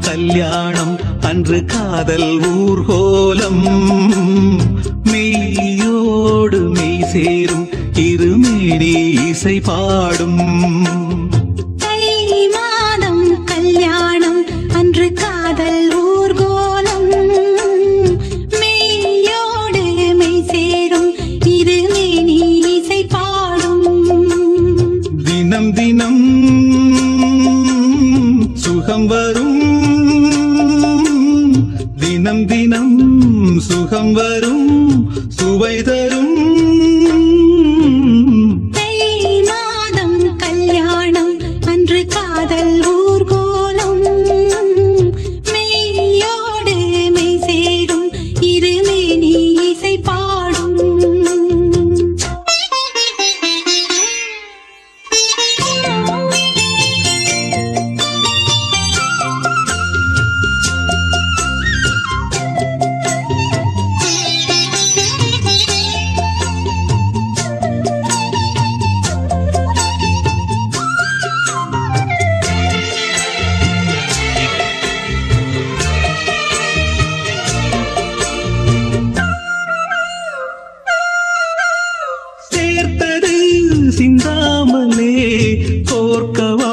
கல்யாணம் அன்று காதல் ஊர்கோலம். மெய்யோடு மெய் சேரும் இருமேனி இசை பாடும். தை மாதம் கல்யாணம் அன்று காதல் ஊர்கோலம். மெய்யோடு மெய் சேரும் இருமேனி இசை பாடும். தினம் தினம் சுகம் வரும். தினம் தினம் சுகம் வரும். சுவை தரும். சிந்தாமலே கோர்க்கவா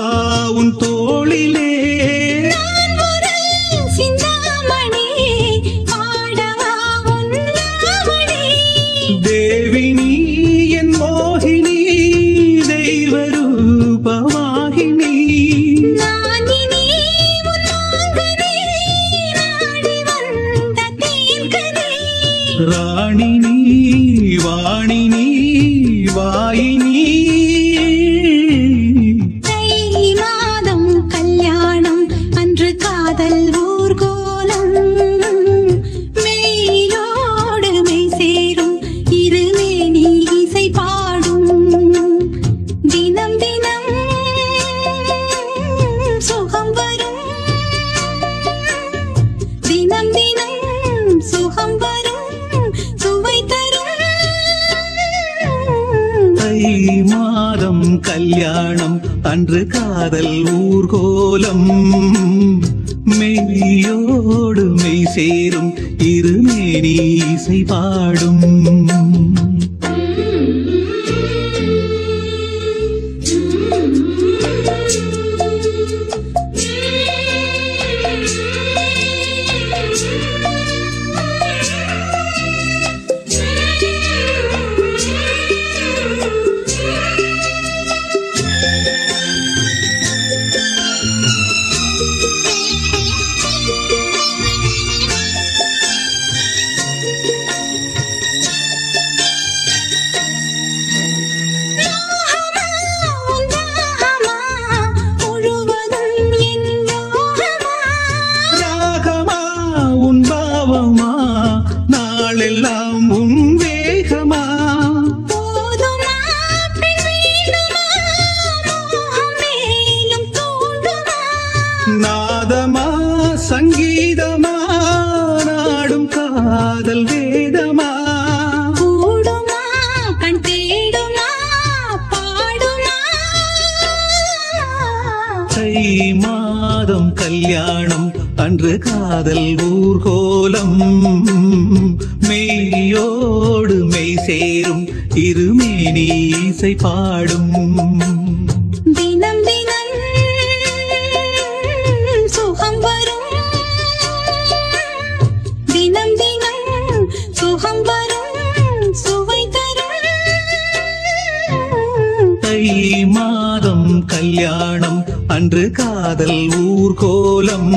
உன் தோளிலே. தேவினி என் மோகினி நாடி வந்த தேன்கனி ராணினி வாணினி வாயினி தை மாதம் கல்யாணம் அன்று காதல் கல்யாணம் அன்று காதல் ஊர்கோலம். மெய்யோடு மெய் சேரும் இருமேனி இசை பாடும். வேகமா. போதுமா? தூண்டுமா? நாதமா சங்கீதமா நாடும் காதல் வேதமா. தை மாதம் கல்யாணம் அன்று காதல் ஊர்கோலம். மெய்யோடு மெய் சேரும் இருமேனி இசை பாடும். தினம் தினம் சுகம் வரும். தினம் தினம் சுகம் வரும் சுவை தரும். தை மாதம் கல்யாணம் அன்று காதல் ஊர்கோலம்.